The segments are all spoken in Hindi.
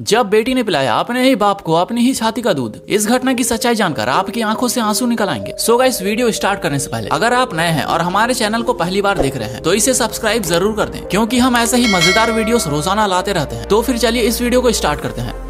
जब बेटी ने पिलाया, अपने ही बाप को, अपनी ही छाती का दूध। इस घटना की सच्चाई जानकर आपकी आँखों से आँसू निकल आएँगे। सो गाइस वीडियो स्टार्ट करने से पहले, अगर आप नए हैं और हमारे चैनल को पहली बार देख रहे हैं तो इसे सब्सक्राइब ज़रूर कर दें, क्योंकि हम ऐसे ही मज़ेदार वीडियोस रोज़ाना लाते रहते हैं। तो फिर चलिए इस वीडियो को स्टार्ट करते हैं।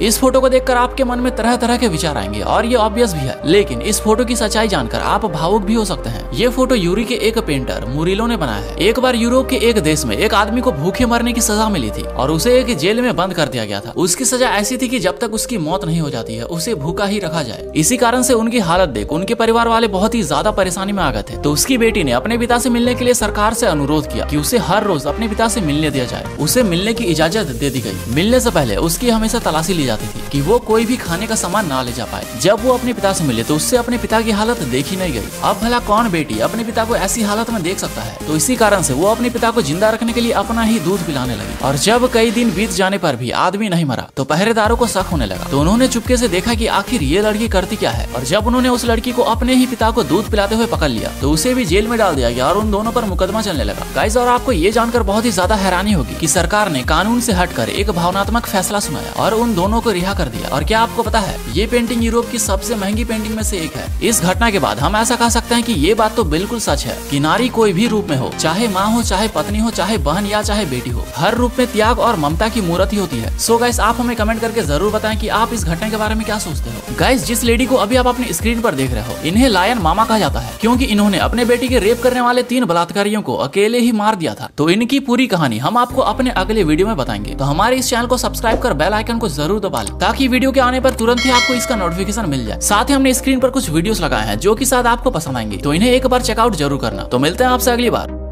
इस फ़ोटो को देखकर आपके मन में तरह तरह के विचार आएँगे, और ये ऑब्वियस भी है। लेकिन इस फ़ोटो की सच्चाई जानकर आप भावुक भी हो सकते हैं। ये फ़ोटो यूरी के एक पेंटर मुरिलो ने बनाया है। एक बार यूरोप के एक देश में एक आदमी को भूखे मरने की सजा मिली थी, और उसे एक जेल में बंद कर दिया गया था। उसकी सजा ऐसी थी की जब तक उसकी मौत नहीं हो जाती है, उसे भूखा ही रखा जाए। इसी कारण से उनकी हालत देख, उनके परिवार वाले बहुत ही ज़्यादा परेशानी में आ गए थे। तो उसकी बेटी ने अपने पिता से मिलने के लिए सरकार से अनुरोध किया कि उसे हर रोज अपने पिता से मिलने दिया जाए। उसे मिलने की इजाज़त दे दी गई। मिलने से पहले उसकी हमेशा तलाशी ली जाती थी कि वो कोई भी खाने का सामान ना ले जा पाए। जब वो अपने पिता से मिले तो उससे अपने पिता की हालत देखी नहीं गई। अब भला कौन बेटी अपने पिता को ऐसी हालत में देख सकता है? तो इसी कारण से वो अपने पिता को ज़िंदा रखने के लिए अपना ही दूध पिलाने लगी। और जब कई दिन बीत जाने पर भी आदमी नहीं मरा तो पहरेदारों को शक होने लगा। तो उन्होंने चुपके से देखा कि आखिर ये लड़की करती क्या है? और जब उन्होंने उस लड़की को अपने ही पिता को दूध पिलाते हुए पकड़ लिया तो उसे भी जेल में डाल दिया गया और उन दोनों पर मुकदमा चलने लगा। गाइज़ और आपको ये जानकर बहुत ही ज़्यादा हैरानी होगी कि सरकार ने कानून से हटकर एक भावनात्मक फैसला सुनाया और उन दोनों को रिहा कर दिया। और क्या आपको पता है, ये पेंटिंग यूरोप की सबसे महँगी पेंटिंग में से एक है। इस घटना के बाद हम ऐसा कह सकते हैं कि ये बात तो बिल्कुल सच है कि नारी कोई भी रूप में हो, चाहे माँ हो, चाहे पत्नी हो, चाहे बहन या चाहे बेटी हो, हर रूप में त्याग और ममता की मूर्त ही होती है। सो गाइस आप हमें कमेंट करके ज़रूर बताएँ कि आप इस घटना के बारे में क्या सोचते हो। गाइस जिस लेडी को अभी आप अपनी स्क्रीन पर देख रहे हो, इन्हें लायन मामा कहा जाता है, क्योंकि इन्होंने अपने बेटी के रेप करने वाले तीन बलात्कारियों को अकेले ही मार दिया था। तो इनकी पूरी कहानी हम आपको अपने अगले वीडियो में बताएँगे। तो हमारे इस चैनल को सब्सक्राइब कर बेल आइकन को ज़रूर दबा लें ताकि वीडियो के आने पर तुरंत ही आपको इसका नोटिफिकेशन मिल जाए। साथ ही हमने स्क्रीन पर कुछ वीडियोस लगाए हैं, जो कि शायद आपको पसंद आएँगे। तो इन्हें एक बार चेकआउट ज़रूर करना। तो मिलते हैं आपसे अगली बार।